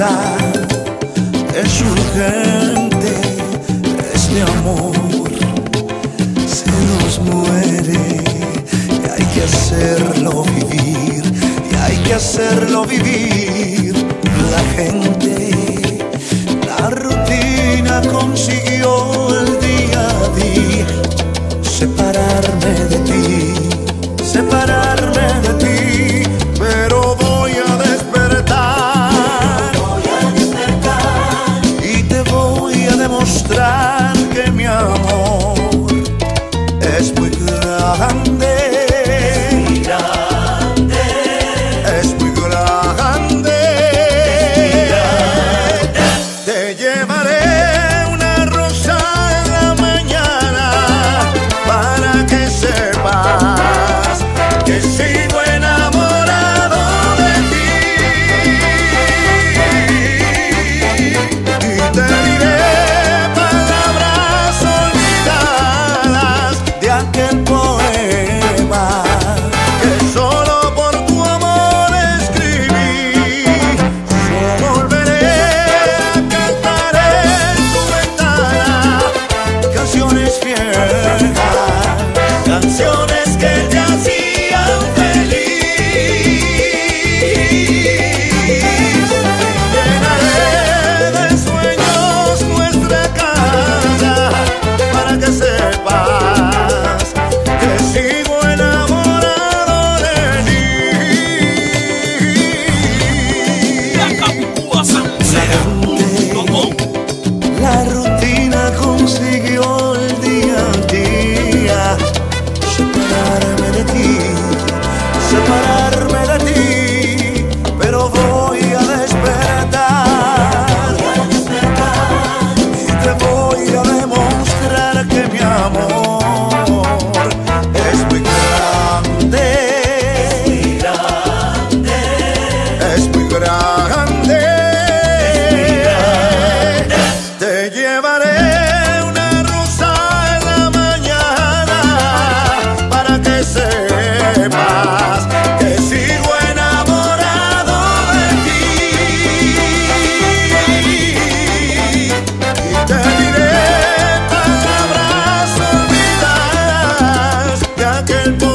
es urgente este amor. Se nos muere y hay que hacerlo vivir, y hay que hacerlo vivir la gente. can't. aquel